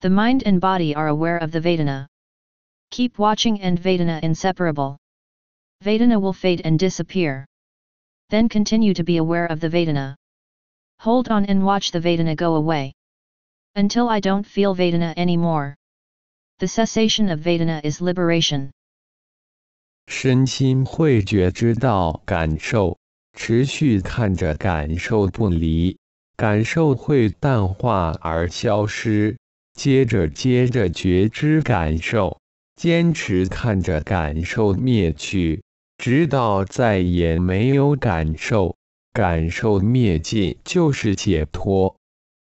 The mind and body are aware of the Vedana. Keep watching and Vedana inseparable. Vedana will fade and disappear. Then continue to be aware of the Vedana. Hold on and watch the Vedana go away. Until I don't feel Vedana anymore. The cessation of Vedana is liberation. 身心会觉知到感受，持续看着感受不离，感受会淡化而消失。 接着接着觉知感受，坚持看着感受灭去，直到再也没有感受，感受灭尽就是解脱。